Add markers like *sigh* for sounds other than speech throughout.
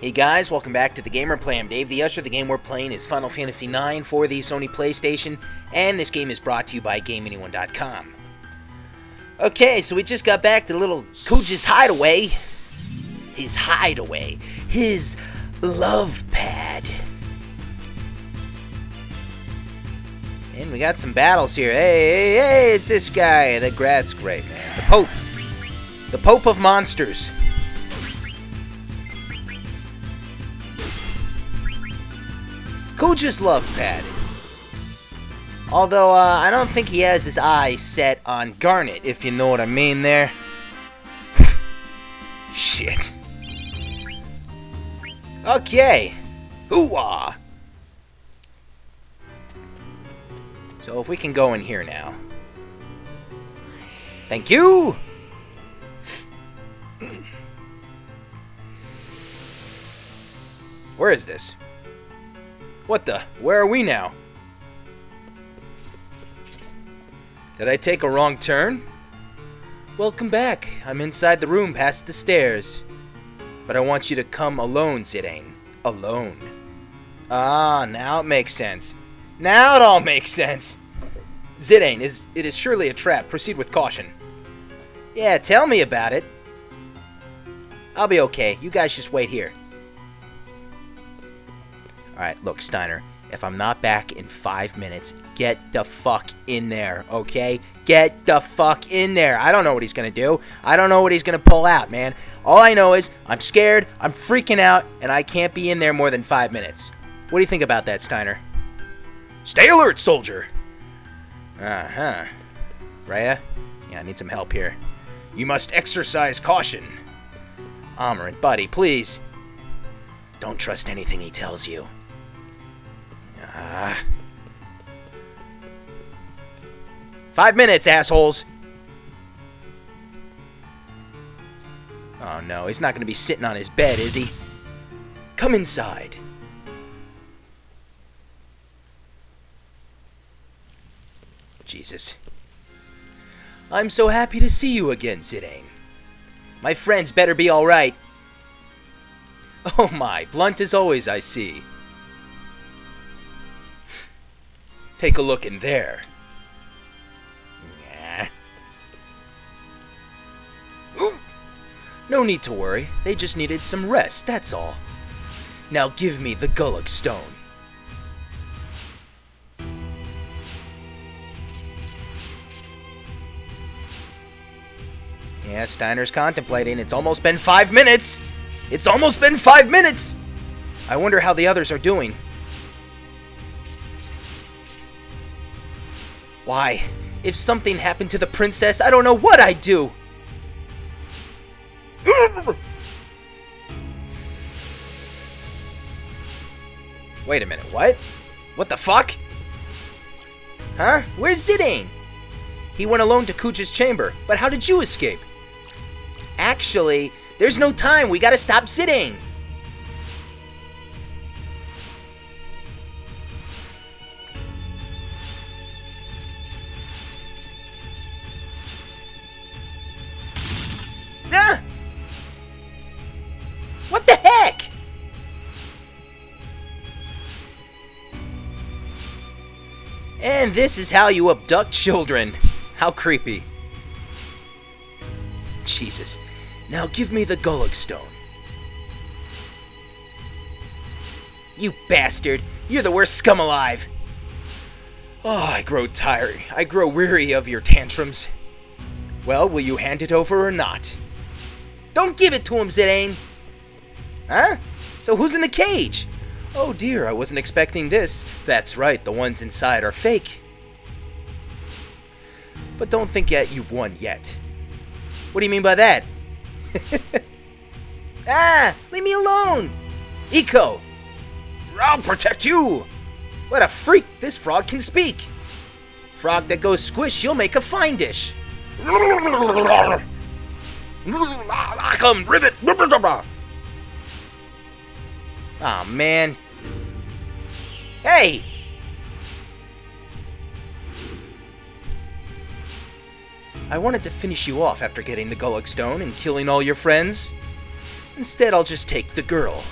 Hey guys, welcome back to the Game Replay. I'm Dave the Usher. The game we're playing is Final Fantasy IX for the Sony PlayStation, and this game is brought to you by GameAnyone.com. Okay, so we just got back to little Kuja's hideaway. His hideaway. His love pad. And we got some battles here. Hey, hey, hey, it's this guy. The Grad's great, man. The Pope. The Pope of Monsters. Kuja's love pad. Although, uh, I don't think he has his eye set on Garnet, if you know what I mean there. *laughs* Shit. Okay. Hooah! So if we can go in here now. Thank you! *clears throat* Where is this? What the? Where are we now? Did I take a wrong turn? Welcome back. I'm inside the room past the stairs. But I want you to come alone, Zidane. Alone. Ah, now it makes sense. Now it all makes sense. Zidane, is it is surely a trap. Proceed with caution. Yeah, tell me about it. I'll be okay. You guys just wait here. Alright, look, Steiner. If I'm not back in five minutes, get the fuck in there, okay? Get the fuck in there. I don't know what he's gonna do. I don't know what he's gonna pull out, man. All I know is I'm scared, I'm freaking out, and I can't be in there more than five minutes. What do you think about that, Steiner? Stay alert, soldier! Uh-huh. Freya? Yeah, I need some help here. You must exercise caution. Amarant, buddy, please. Don't trust anything he tells you. Five minutes, assholes! Oh no, he's not to be sitting on his bed, is he? Come inside. Jesus. I'm so happy to see you again, Zidane. My friends better be alright. Oh my, blunt as always, I see. Take a look in there. No need to worry. They just needed some rest, that's all. Now give me the Gulug Stone. Yeah, Steiner's contemplating. It's almost been five minutes! It's almost been five minutes! I wonder how the others are doing. Why, if something happened to the princess, I don't know what I'd do! Wait a minute, what? What the fuck? Huh? Where's Zidane? He went alone to Kuja's chamber, but how did you escape? Actually, there's no time, we gotta stop Zidane! And this is how you abduct children. How creepy. Jesus. Now give me the Gulug Stone. You bastard! You're the worst scum alive! Oh, I grow tired. I grow weary of your tantrums. Well, will you hand it over or not? Don't give it to him, Zidane! Huh? So who's in the cage? Oh dear, I wasn't expecting this. That's right, the ones inside are fake. But don't think yet you've won yet. What do you mean by that? *laughs* ah! Leave me alone! Eiko! I'll protect you! What a freak! This frog can speak! Frog that goes squish, you'll make a fine dish! Come, rivet! Aw, oh, man. Hey! I wanted to finish you off after getting the Gulug Stone and killing all your friends. Instead, I'll just take the girl.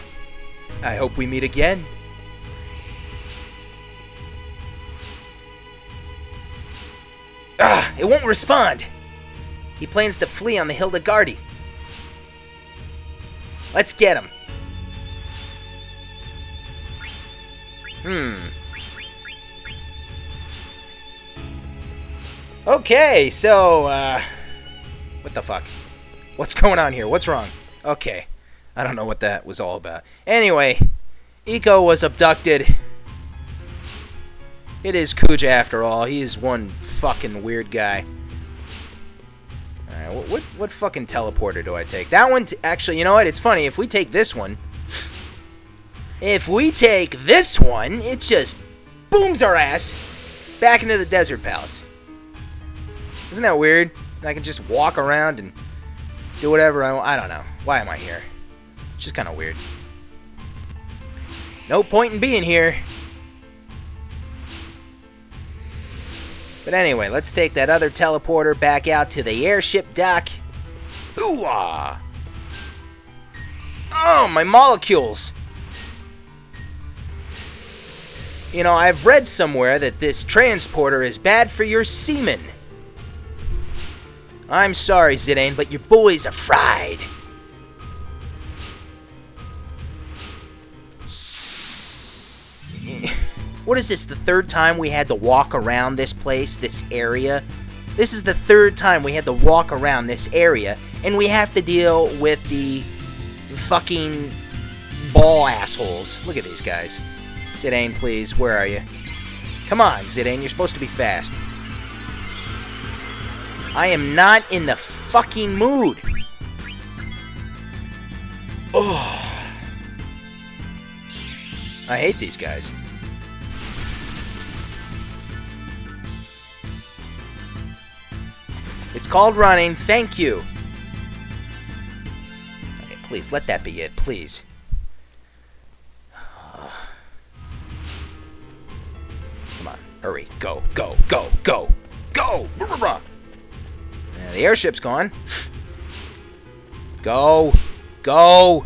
I hope we meet again. Ah, it won't respond. He plans to flee on the Hildegarde. Let's get him. Hmm. Okay, so, uh... What the fuck? What's going on here? What's wrong? Okay. I don't know what that was all about. Anyway, Eiko was abducted. It is Kuja after all. He is one fucking weird guy. Alright, what, what, what fucking teleporter do I take? That one, actually, you know what? It's funny. If we take this one... If we take this one, it just booms our ass back into the Desert Palace. Isn't that weird? I can just walk around and do whatever I want. I don't know. Why am I here? It's just kind of weird. No point in being here. But anyway, let's take that other teleporter back out to the airship dock. Ooh -ah. Oh, my molecules! You know, I've read somewhere that this transporter is bad for your semen. I'm sorry, Zidane, but your boys are fried. *laughs* What is this, the third time we had to walk around this place, this area? This is the third time we had to walk around this area, and we have to deal with the fucking ball assholes. Look at these guys. Zidane, please, where are you? Come on, Zidane, you're supposed to be fast. I am not in the fucking mood. Oh. I hate these guys. It's called running. Thank you. Okay, please, let that be it. Please. Hurry. Go. Go. Go. Go. Go! The airship's gone. Go. Go.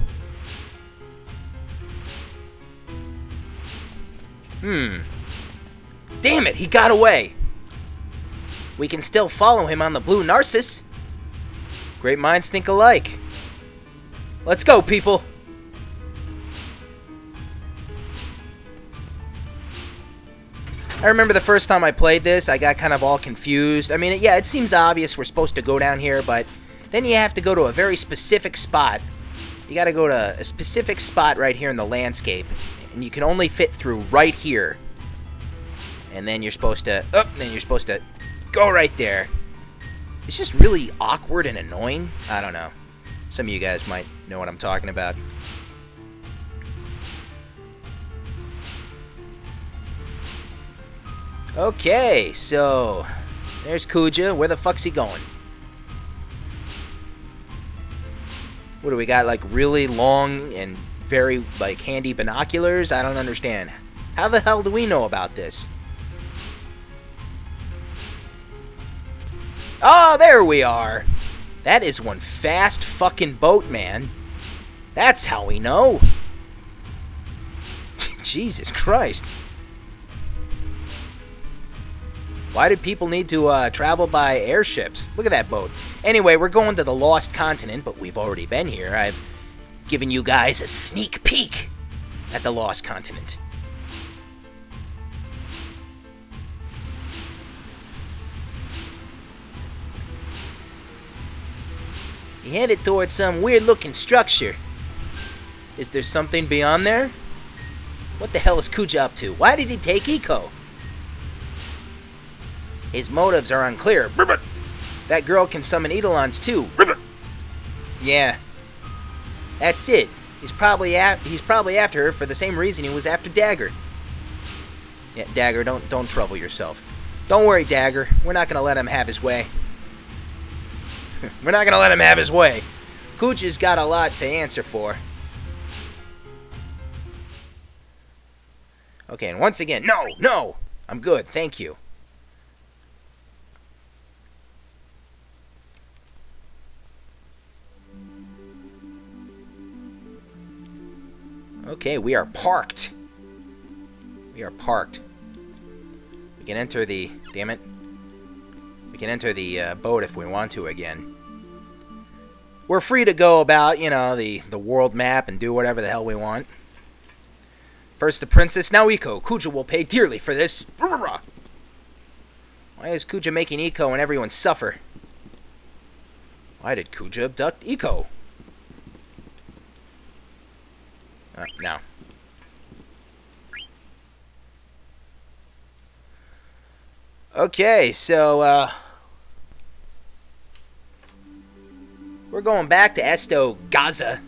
Hmm. Damn it, he got away. We can still follow him on the Blue Narcissus. Great minds think alike. Let's go, people! I remember the first time I played this, I got kind of all confused. I mean, yeah, it seems obvious we're supposed to go down here, but then you have to go to a very specific spot. You gotta go to a specific spot right here in the landscape, and you can only fit through right here. And then you're supposed to, oh, then you're supposed to Go right there. It's just really awkward and annoying. I don't know. Some of you guys might know what I'm talking about. Okay, so there's Kuja. Where the fuck's he going? What do we got? Like really long and very like handy binoculars? I don't understand. How the hell do we know about this? Oh, there we are. That is one fast fucking boat, man. That's how we know. *laughs* Jesus Christ. Why do people need to uh, travel by airships? Look at that boat. Anyway, we're going to the Lost Continent, but we've already been here. I've given you guys a sneak peek at the Lost Continent. He headed towards some weird-looking structure. Is there something beyond there? What the hell is Kuja up to? Why did he take Eiko? His motives are unclear. That girl can summon Eidolons too. Yeah. That's it. He's probably he's probably after her for the same reason he was after Dagger. Yeah, Dagger, don't don't trouble yourself. Don't worry, Dagger. We're not gonna let him have his way. *laughs* We're not going to let him have his way. Cooch has got a lot to answer for. Okay, and once again, no, no! I'm good, thank you. Okay, we are parked. We are parked. We can enter the... Damn it. We can enter the uh, boat if we want to again. We're free to go about, you know, the, the world map and do whatever the hell we want. First the princess, now Eiko. Kuja will pay dearly for this. Why is Kuja making Eiko and everyone suffer? Why did Kuja abduct Eiko? Uh, no. Okay, so, uh... We're going back to Esto Gaza.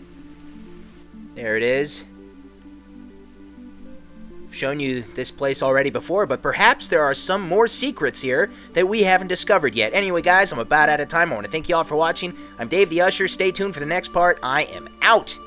There it is. I've shown you this place already before, but perhaps there are some more secrets here that we haven't discovered yet. Anyway, guys, I'm about out of time. I want to thank you all for watching. I'm Dave the Usher. Stay tuned for the next part. I am out.